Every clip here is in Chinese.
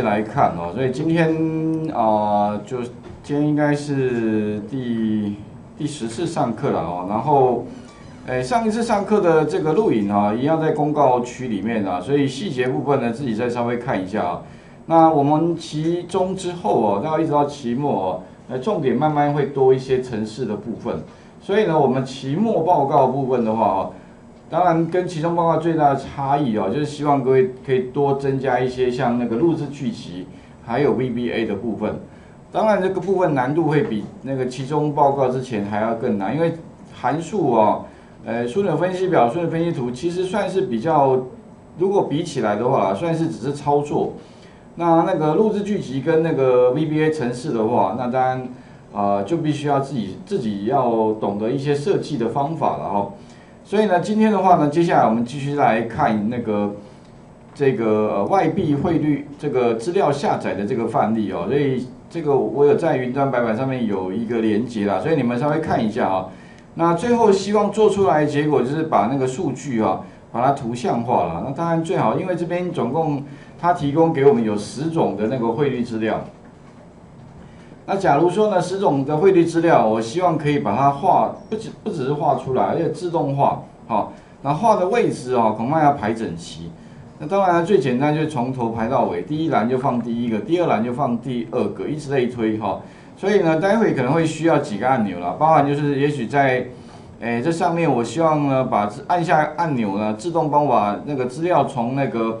来看哦，所以今天啊，就今天应该是第第十次上课了哦。然后，诶，上一次上课的这个录影啊，一样在公告区里面啊，所以细节部分呢，自己再稍微看一下啊。那我们期中之后哦，大概一直到期末哦，呃，重点慢慢会多一些城市的部分。所以呢，我们期末报告部分的话哦。当然，跟其中报告最大的差异哦，就是希望各位可以多增加一些像那个录制剧集，还有 VBA 的部分。当然，这个部分难度会比那个其中报告之前还要更难，因为函数哦，呃，枢纽分析表、枢纽分析图其实算是比较，如果比起来的话，算是只是操作。那那个录制剧集跟那个 VBA 程式的话，那当然啊，就必须要自己自己要懂得一些设计的方法了哈。所以呢，今天的话呢，接下来我们继续来看那个这个外币汇率这个资料下载的这个范例哦。所以这个我有在云端白板上面有一个连接啦，所以你们稍微看一下啊。那最后希望做出来结果就是把那个数据啊，把它图像化了。那当然最好，因为这边总共它提供给我们有十种的那个汇率资料。那假如说呢，十种的汇率资料，我希望可以把它画，不只不只是画出来，而且自动化，好，那画的位置哦，恐怕要排整齐。那当然最简单就是从头排到尾，第一栏就放第一个，第二栏就放第二个，以此类推哈。所以呢，待会可能会需要几个按钮了，包含就是也许在，诶这上面我希望呢，把按下按钮呢，自动帮我把那个资料从那个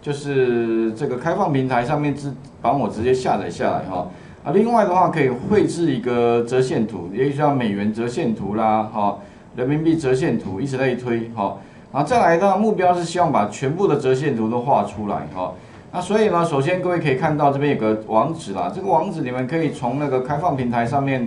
就是这个开放平台上面自帮我直接下载下来哈。啊，另外的话可以绘制一个折线图，也许像美元折线图啦，哈，人民币折线图，以此类推，哈，然后再来的目标是希望把全部的折线图都画出来，哈，那所以呢，首先各位可以看到这边有个网址啦，这个网址你们可以从那个开放平台上面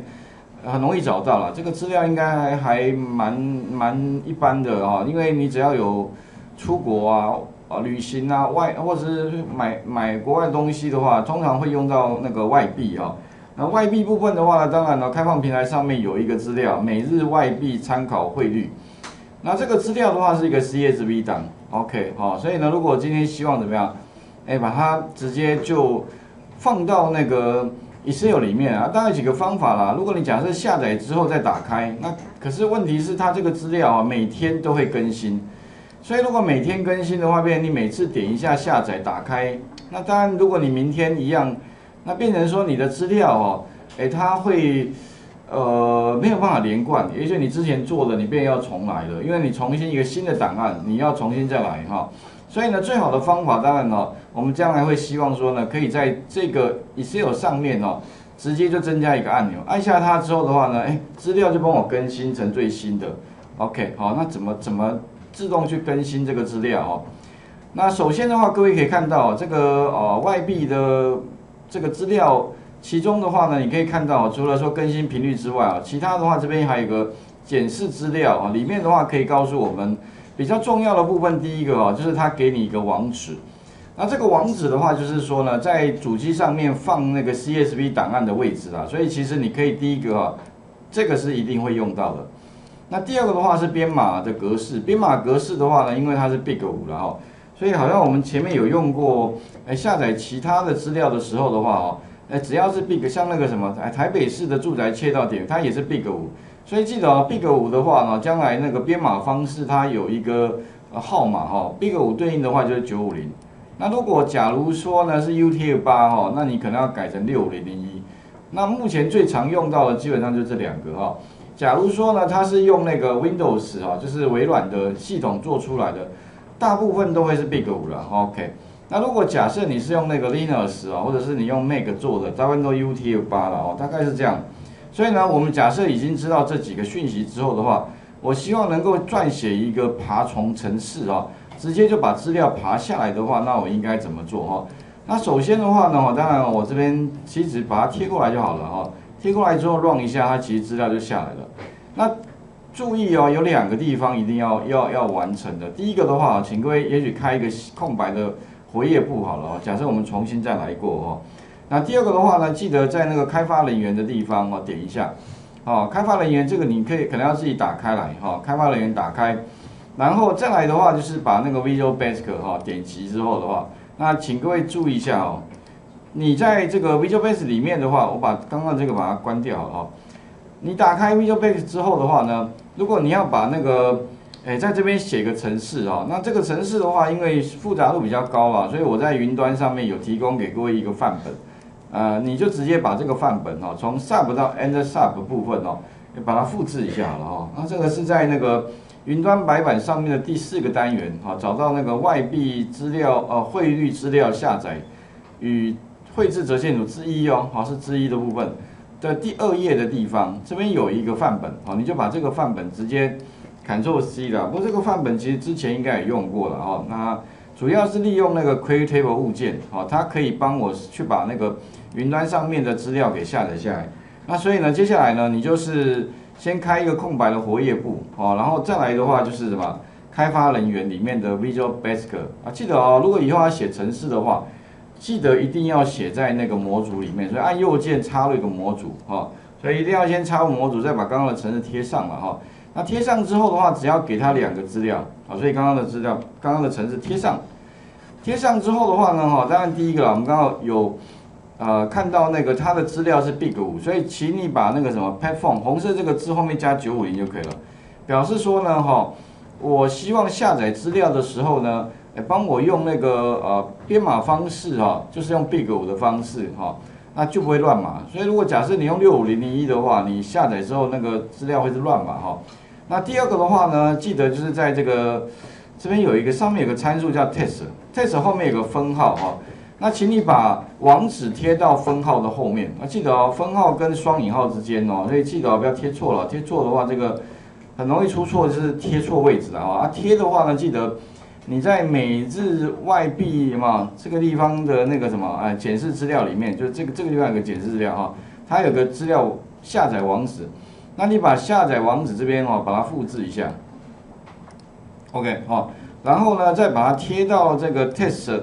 很容易找到了，这个资料应该还蛮蛮一般的啊，因为你只要有出国啊。啊，旅行啊，外或者是买买国外东西的话，通常会用到那个外币啊。那外币部分的话呢，当然了，开放平台上面有一个资料，每日外币参考汇率。那这个资料的话是一个 CSV 档，OK，好，所以呢，如果今天希望怎么样，哎，把它直接就放到那个 Excel 里面啊，当然几个方法啦。如果你假设下载之后再打开，那可是问题是它这个资料啊，每天都会更新。所以如果每天更新的话，变成你每次点一下下载打开，那当然如果你明天一样，那变成说你的资料哦，哎，它会呃没有办法连贯，也许你之前做的你便要重来了，因为你重新一个新的档案，你要重新再来哈。所以呢，最好的方法当然哦，我们将来会希望说呢，可以在这个 Excel 上面哦，直接就增加一个按钮，按下它之后的话呢，哎，资料就帮我更新成最新的。OK，好，那怎么怎么？自动去更新这个资料哦。那首先的话，各位可以看到这个呃外币的这个资料，其中的话呢，你可以看到除了说更新频率之外啊，其他的话这边还有个检视资料啊，里面的话可以告诉我们比较重要的部分。第一个啊，就是它给你一个网址。那这个网址的话，就是说呢，在主机上面放那个 CSV 档案的位置啊，所以其实你可以第一个啊，这个是一定会用到的。那第二个的话是编码的格式，编码格式的话呢，因为它是 Big 五了哈，所以好像我们前面有用过，哎，下载其他的资料的时候的话哦，哎，只要是 Big，像那个什么，哎，台北市的住宅切到点，它也是 Big 五，所以记得哦，Big 五的话呢，将来那个编码方式它有一个号码哈，Big 五对应的话就是九五零，那如果假如说呢是 UTF 八哈，那你可能要改成六零零一，那目前最常用到的基本上就这两个哈。假如说呢，它是用那个 Windows 啊，就是微软的系统做出来的，大部分都会是 Big 五了。OK，那如果假设你是用那个 Linux 啊，或者是你用 Mac 做的，大部分都 UTF 八了哦，大概是这样。所以呢，我们假设已经知道这几个讯息之后的话，我希望能够撰写一个爬虫程式啊，直接就把资料爬下来的话，那我应该怎么做哈？那首先的话呢，当然我这边其实把它贴过来就好了哈。贴过来之后，run 一下，它其实资料就下来了。那注意哦，有两个地方一定要要要完成的。第一个的话，请各位也许开一个空白的活页簿好了。假设我们重新再来过哦。那第二个的话呢，记得在那个开发人员的地方哦，点一下。哦，开发人员这个你可以可能要自己打开来哈。开发人员打开，然后再来的话就是把那个 Visual Basic 哈点击之后的话，那请各位注意一下哦。你在这个 Visual Basic 里面的话，我把刚刚这个把它关掉啊。你打开 Visual Basic 之后的话呢，如果你要把那个哎在这边写个程式啊，那这个程式的话，因为复杂度比较高啊，所以我在云端上面有提供给各位一个范本。呃，你就直接把这个范本哦，从 Sub 到 End Sub 部分哦，把它复制一下了哦。那这个是在那个云端白板上面的第四个单元哈，找到那个外币资料呃汇率资料下载与绘制折线图之一哦，好是之一的部分的第二页的地方，这边有一个范本哦，你就把这个范本直接 Ctrl C 了。不过这个范本其实之前应该也用过了哦，那主要是利用那个 Create Table 物件哦，它可以帮我去把那个云端上面的资料给下载下来，那所以呢，接下来呢，你就是先开一个空白的活页簿哦，然后再来的话就是什么，开发人员里面的 Visual Basic 啊，记得哦，如果以后要写程式的话，记得一定要写在那个模组里面，所以按右键插入一个模组哈，所以一定要先插入模组，再把刚刚的程式贴上了哈。那贴上之后的话，只要给他两个资料啊，所以刚刚的资料，刚刚的程式贴上，贴上之后的话呢，哈，当然第一个了，我们刚刚有。呃，看到那个它的资料是 big 五，所以请你把那个什么 platform 红色这个字后面加九五零就可以了，表示说呢，哈，我希望下载资料的时候呢，哎，帮我用那个呃编码方式哈，就是用 big 五的方式哈，那就不会乱码。所以如果假设你用六五零零一的话，你下载之后那个资料会是乱码哈。那第二个的话呢，记得就是在这个这边有一个上面有个参数叫 test，test 后面有个分号哈。那请你把网址贴到分号的后面，啊，记得哦，分号跟双引号之间哦，所以记得不要贴错了，贴错的话这个很容易出错，就是贴错位置啊。啊，贴的话呢，记得你在每日外币嘛这个地方的那个什么哎，检视资料里面，就这个这个地方有个检视资料哈，它有个资料下载网址，那你把下载网址这边哦，把它复制一下，OK 好，然后呢再把它贴到这个 test。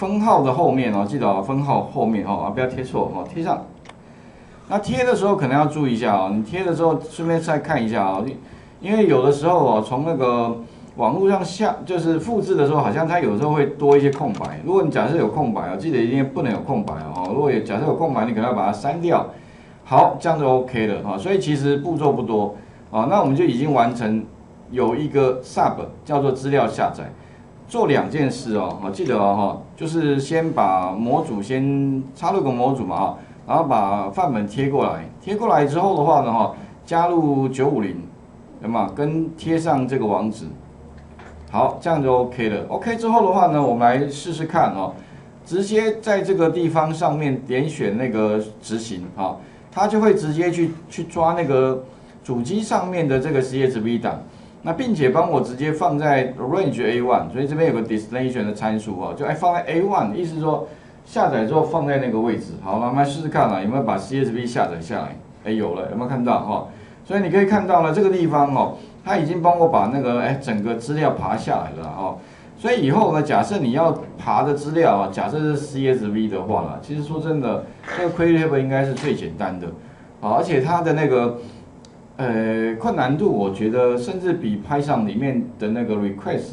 分号的后面哦，记得哦，分号后面哦啊，不要贴错哦，贴上。那贴的时候可能要注意一下哦，你贴的时候顺便再看一下啊，因为有的时候哦，从那个网络上下就是复制的时候，好像它有时候会多一些空白。如果你假设有空白哦，记得一定不能有空白哦。如果有假设有空白，你可能要把它删掉。好，这样就 OK 了哈。所以其实步骤不多啊，那我们就已经完成有一个 sub 叫做资料下载。做两件事哦，好记得哦哈，就是先把模组先插入个模组嘛啊，然后把范本贴过来，贴过来之后的话呢哈，加入九五零，对吗？跟贴上这个网址，好，这样就 OK 了。OK 之后的话呢，我们来试试看哦，直接在这个地方上面点选那个执行啊，它就会直接去去抓那个主机上面的这个 CSV 档。那并且帮我直接放在 range A one，所以这边有个 destination 的参数哦，就哎放在 A one，意思说下载之后放在那个位置。好，那我们来试试看啊，有没有把 CSV 下载下来？哎，有了，有没有看到哈？所以你可以看到呢，这个地方哦，它已经帮我把那个哎整个资料爬下来了哦。所以以后呢，假设你要爬的资料啊，假设是 CSV 的话呢，其实说真的，这个 Creative 应该是最简单的，而且它的那个。呃，困难度我觉得甚至比 Python 里面的那个 request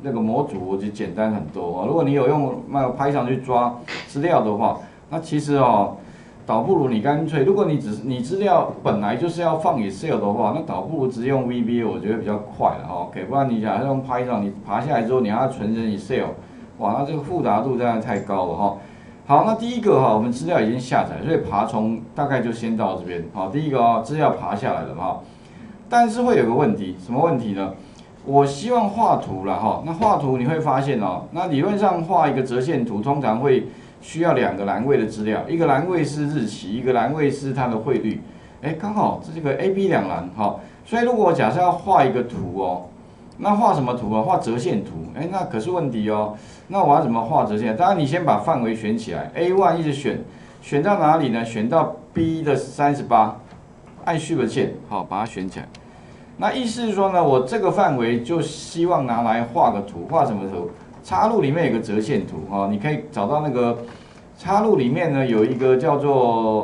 那个模组我觉得简单很多啊。如果你有用那个 Python 去抓资料的话，那其实哦，倒不如你干脆，如果你只是你资料本来就是要放 Excel 的话，那倒不如直接用 VBA，我觉得比较快了。OK，不然你想要用 Python，你爬下来之后你还要存成 Excel，哇，那这个复杂度真的太高了哈。好，那第一个哈，我们资料已经下载，所以爬虫大概就先到这边。好，第一个啊，资料爬下来了哈，但是会有个问题，什么问题呢？我希望画图了哈，那画图你会发现哦，那理论上画一个折线图，通常会需要两个栏位的资料，一个栏位是日期，一个栏位是它的汇率。哎，刚好这是个 A、B 两栏哈，所以如果假设要画一个图哦。那画什么图啊？画折线图，哎，那可是问题哦。那我要怎么画折线？当然，你先把范围选起来，A one 一直选，选到哪里呢？选到 B 的三十八，按 Shift 键，好，把它选起来。那意思是说呢，我这个范围就希望拿来画个图，画什么图？插入里面有个折线图啊，你可以找到那个插入里面呢有一个叫做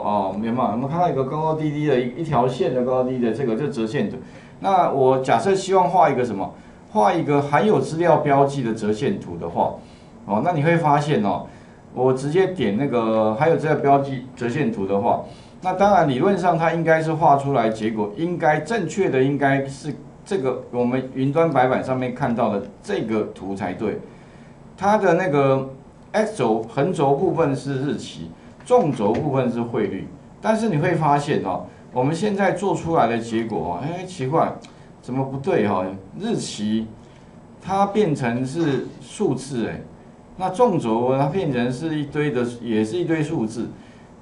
哦，有没有？我们看到一个高高低低的一一条线的高高低的这个就折线图。那我假设希望画一个什么？画一个含有资料标记的折线图的话，哦，那你会发现哦，我直接点那个含有资料标记折线图的话，那当然理论上它应该是画出来结果应该正确的应该是这个我们云端白板上面看到的这个图才对。它的那个 X 轴横轴部分是日期，纵轴部分是汇率，但是你会发现哦，我们现在做出来的结果，哎奇怪，怎么不对哈？日期它变成是数字哎。那纵轴它变成是一堆的，也是一堆数字，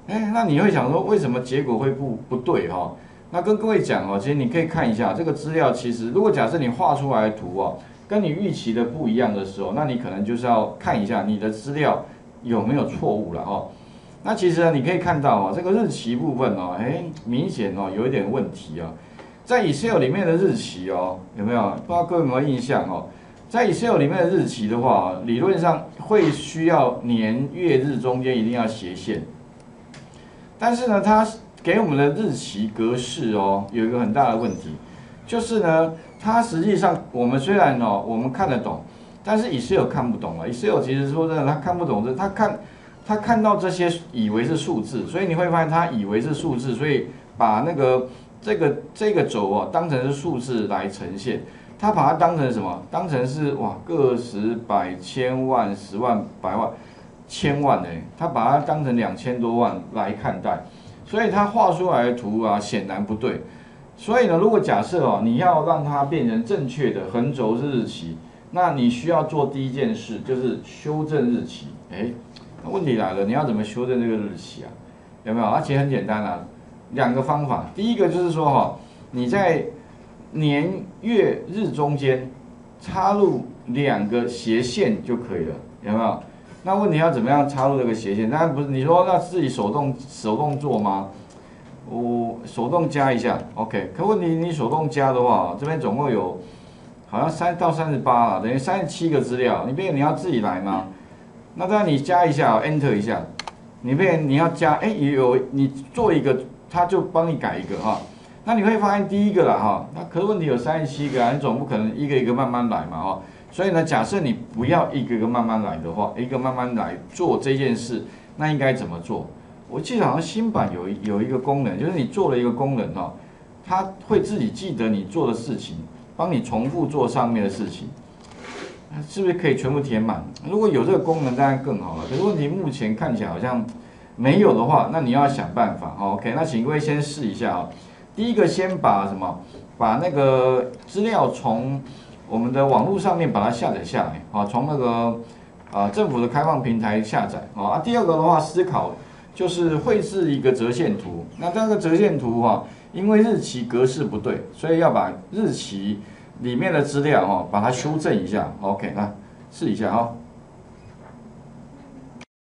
哎，那你会想说为什么结果会不不对哈？那跟各位讲哦，其实你可以看一下这个资料，其实如果假设你画出来的图哦，跟你预期的不一样的时候，那你可能就是要看一下你的资料有没有错误了哦。那其实呢，你可以看到啊，这个日期部分哦，哎，明显哦有一点问题啊，在 Excel 里面的日期哦，有没有？不知道各位有没有印象哦？在 Excel 里面的日期的话，理论上会需要年月日中间一定要斜线，但是呢，它给我们的日期格式哦，有一个很大的问题，就是呢，它实际上我们虽然哦，我们看得懂，但是 Excel 看不懂啊。Excel 其实说真的，他看不懂这，他看他看到这些以为是数字，所以你会发现他以为是数字，所以把那个这个这个轴啊当成是数字来呈现。他把它当成什么？当成是哇，个十百千万十万百万千万哎，他把它当成两千多万来看待，所以他画出来的图啊显然不对。所以呢，如果假设哦，你要让它变成正确的横轴日期，那你需要做第一件事就是修正日期。哎，那问题来了，你要怎么修正这个日期啊？有没有？而且很简单啊，两个方法。第一个就是说哈，你在年月日中间插入两个斜线就可以了，有没有？那问题要怎么样插入这个斜线？当然不是你说要自己手动手动做吗？我手动加一下，OK。可问题你手动加的话，这边总共有好像三到三十八了，等于三十七个资料，你变你要自己来吗？那当然你加一下，Enter 一下，你变你要加，哎，有你做一个，他就帮你改一个哈。那你会发现第一个了哈，那可是问题有三十七个，你总不可能一个一个慢慢来嘛哈，所以呢，假设你不要一个一个慢慢来的话，一个慢慢来做这件事，那应该怎么做？我记得好像新版有有一个功能，就是你做了一个功能哈，它会自己记得你做的事情，帮你重复做上面的事情，是不是可以全部填满？如果有这个功能，当然更好了。可是问题目前看起来好像没有的话，那你要想办法。OK，那请各位先试一下啊。第一个先把什么，把那个资料从我们的网络上面把它下载下来啊，从那个啊政府的开放平台下载啊。第二个的话，思考就是绘制一个折线图。那这个折线图哈，因为日期格式不对，所以要把日期里面的资料哈，把它修正一下。OK，来试一下哈。